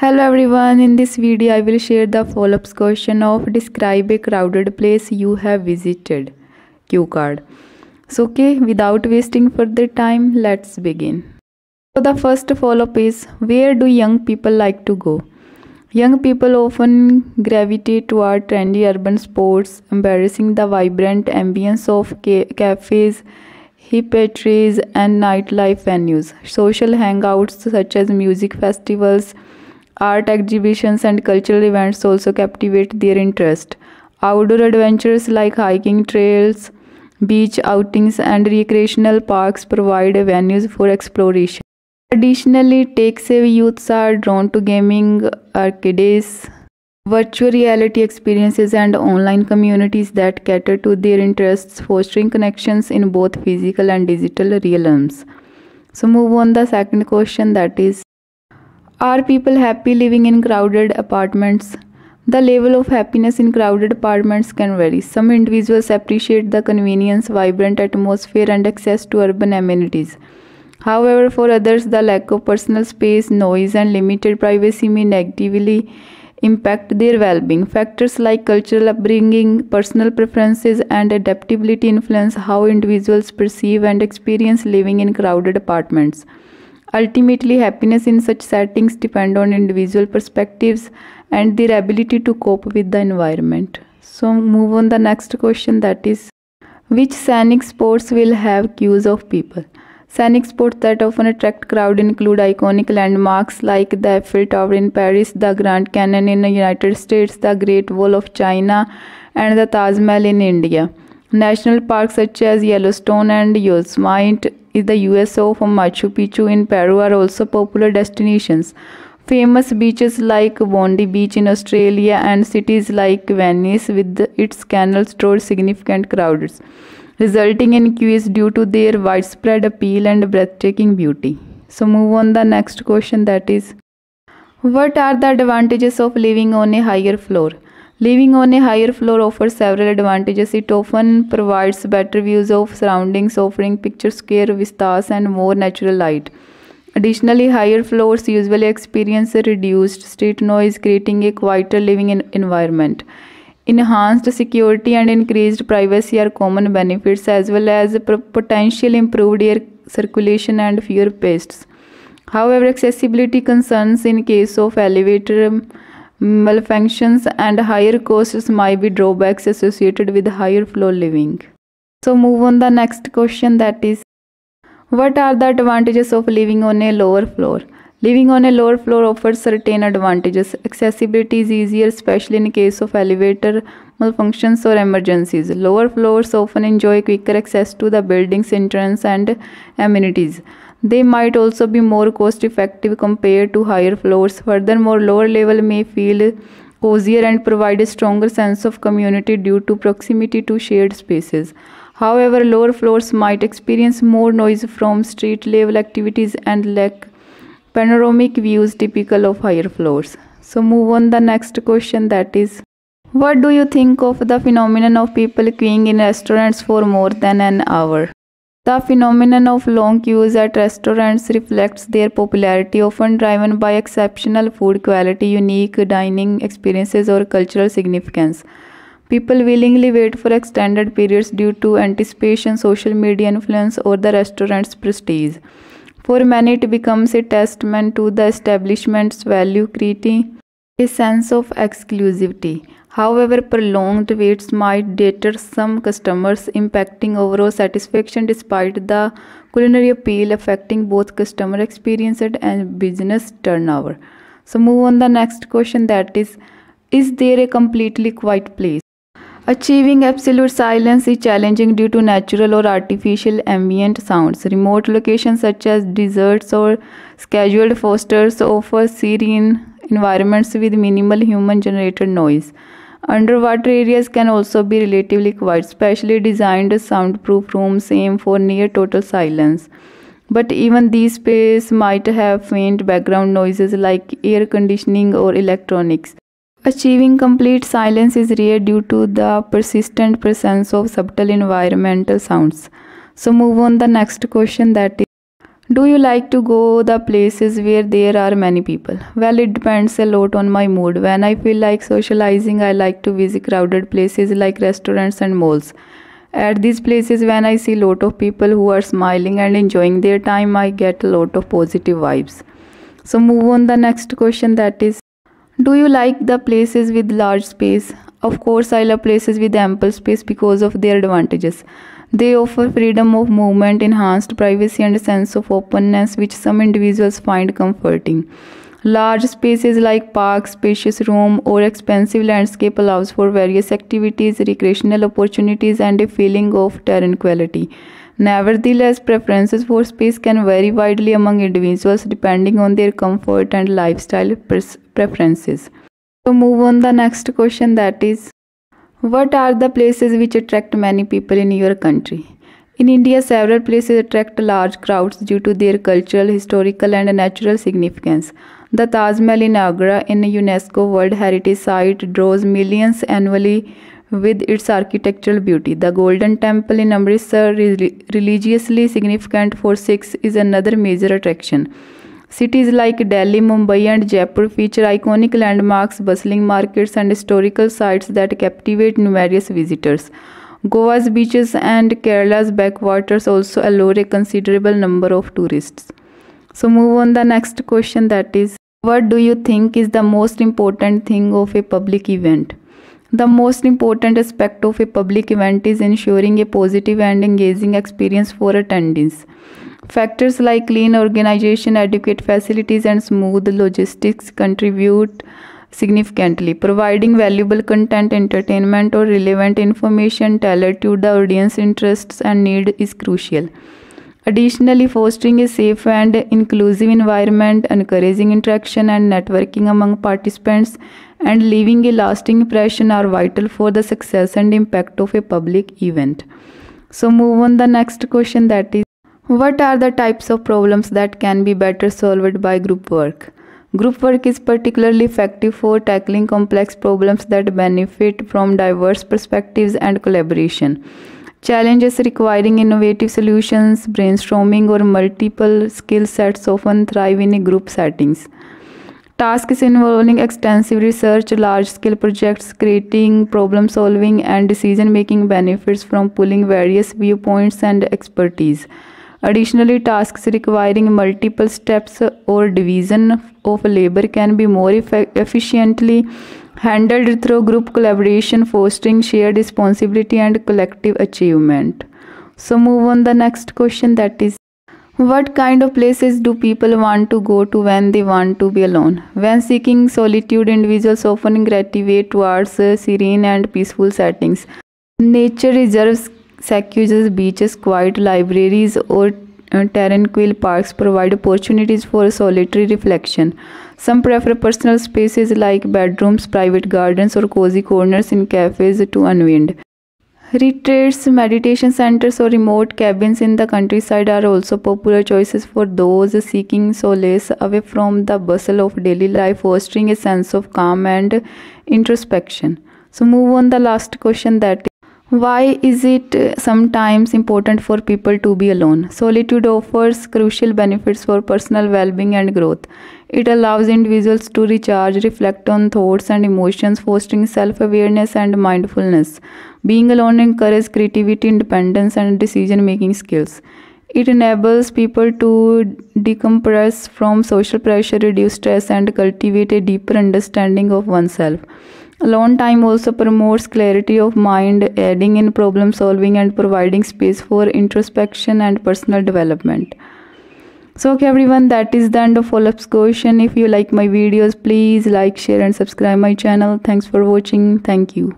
Hello everyone, in this video I will share the follow-up question of describe a crowded place you have visited. Cue card. So okay, without wasting further time, let's begin. So the first follow-up is where do young people like to go? Young people often gravitate toward trendy urban sports, embarrassing the vibrant ambience of ca- cafes, hip eateries, and nightlife venues. Social hangouts such as music festivals, Art exhibitions and cultural events also captivate their interest. Outdoor adventures like hiking trails, beach outings, and recreational parks provide venues for exploration. Additionally, tech-savvy youths are drawn to gaming, arcades, virtual reality experiences, and online communities that cater to their interests, fostering connections in both physical and digital realms. So, move on the second question that is are people happy living in crowded apartments? The level of happiness in crowded apartments can vary. Some individuals appreciate the convenience, vibrant atmosphere, and access to urban amenities. However, for others, the lack of personal space, noise, and limited privacy may negatively impact their well being. Factors like cultural upbringing, personal preferences, and adaptability influence how individuals perceive and experience living in crowded apartments. Ultimately, happiness in such settings depend on individual perspectives and their ability to cope with the environment. So move on the next question that is which scenic spots will have queues of people? Scenic spots that often attract crowd include iconic landmarks like the Eiffel Tower in Paris, the Grand Canyon in the United States, the Great Wall of China, and the Taj Mahal in India. National parks such as Yellowstone and Yosemite in the US of Machu Picchu in Peru are also popular destinations. Famous beaches like Bondi Beach in Australia and cities like Venice with its canals draw significant crowds, resulting in queues due to their widespread appeal and breathtaking beauty. So move on the next question that is what are the advantages of living on a higher floor? Living on a higher floor offers several advantages. It often provides better views of surroundings, offering picturesque vistas and more natural light. Additionally, higher floors usually experience reduced street noise, creating a quieter living environment. Enhanced security and increased privacy are common benefits, as well as potential improved air circulation and fewer pests. However, accessibility concerns in case of elevator malfunctions and higher costs might be drawbacks associated with higher floor living. So move on the next question that is what are the advantages of living on a lower floor? Living on a lower floor offers certain advantages. Accessibility is easier, especially in case of elevator malfunctions or emergencies. Lower floors often enjoy quicker access to the building's entrance and amenities. They might also be more cost effective compared to higher floors. Furthermore, lower level may feel cozier and provide a stronger sense of community due to proximity to shared spaces. However, lower floors might experience more noise from street level activities and lack panoramic views typical of higher floors. So move on the next question that is what do you think of the phenomenon of people queuing in restaurants for more than an hour? The phenomenon of long queues at restaurants reflects their popularity, often driven by exceptional food quality, unique dining experiences, or cultural significance. People willingly wait for extended periods due to anticipation, social media influence, or the restaurant's prestige. For many, it becomes a testament to the establishment's value, creating a sense of exclusivity. However, prolonged waits might deter some customers, impacting overall satisfaction despite the culinary appeal affecting both customer experience and business turnover. So move on the next question that is is there a completely quiet place? Achieving absolute silence is challenging due to natural or artificial ambient sounds. Remote locations such as deserts or scheduled fosters offer serene environments with minimal human generated noise. Underwater areas can also be relatively quiet, specially designed soundproof rooms aim for near total silence. But even these spaces might have faint background noises like air conditioning or electronics. Achieving complete silence is rare due to the persistent presence of subtle environmental sounds. So move on the next question that is Do you like to go the places where there are many people? Well, it depends a lot on my mood. When I feel like socializing, I like to visit crowded places like restaurants and malls. At these places, when I see a lot of people who are smiling and enjoying their time, I get a lot of positive vibes. So move on the next question that is Do you like the places with large space? Of course, I love places with ample space because of their advantages. They offer freedom of movement, enhanced privacy, and a sense of openness which some individuals find comforting. Large spaces like parks, spacious room, or expensive landscape allows for various activities, recreational opportunities, and a feeling of tranquility. Nevertheless, preferences for space can vary widely among individuals depending on their comfort and lifestyle preferences. So move on the next question that is what are the places which attract many people in your country? In India, several places attract large crowds due to their cultural, historical, and natural significance. The Taj Mahal in Agra, in UNESCO World Heritage Site, draws millions annually with its architectural beauty. The Golden Temple in Amritsar, religiously significant for Sikhs, is another major attraction. Cities like Delhi, Mumbai, and Jaipur feature iconic landmarks, bustling markets, and historical sites that captivate numerous visitors. Goa's beaches and Kerala's backwaters also allure a considerable number of tourists. So move on the next question that is what do you think is the most important thing of a public event? The most important aspect of a public event is ensuring a positive and engaging experience for attendees. Factors like clean organization, adequate facilities, and smooth logistics contribute significantly. Providing valuable content, entertainment, or relevant information tailored to the audience interests and need is crucial. Additionally, fostering a safe and inclusive environment, encouraging interaction and networking among participants, and leaving a lasting impression are vital for the success and impact of a public event. So, move on the next question that is what are the types of problems that can be better solved by group work? Group work is particularly effective for tackling complex problems that benefit from diverse perspectives and collaboration. Challenges requiring innovative solutions, brainstorming, or multiple skill sets often thrive in group settings. Tasks involving extensive research, large scale projects, creating problem solving, and decision making benefits from pulling various viewpoints and expertise. Additionally, tasks requiring multiple steps or division of labor can be more efficiently handled through group collaboration, fostering shared responsibility and collective achievement. So, move on the next question that is what kind of places do people want to go to when they want to be alone? When seeking solitude, individuals often gravitate towards serene and peaceful settings. Nature reserves Seclusive beaches, quiet libraries, or uh, tranquil parks provide opportunities for solitary reflection. Some prefer personal spaces like bedrooms, private gardens, or cozy corners in cafes to unwind. Retreats, meditation centers, or remote cabins in the countryside are also popular choices for those seeking solace away from the bustle of daily life, fostering a sense of calm and introspection. So, move on the last question that why is it uh, sometimes important for people to be alone? Solitude offers crucial benefits for personal well being and growth. It allows individuals to recharge, reflect on thoughts and emotions, fostering self awareness and mindfulness. Being alone encourages creativity, independence, and decision making skills. It enables people to decompress from social pressure, reduce stress, and cultivate a deeper understanding of oneself. Alone time also promotes clarity of mind, aiding in problem solving and providing space for introspection and personal development. So okay everyone that is the end of follow-up question. If you like my videos please like, share and subscribe my channel. Thanks for watching. Thank you.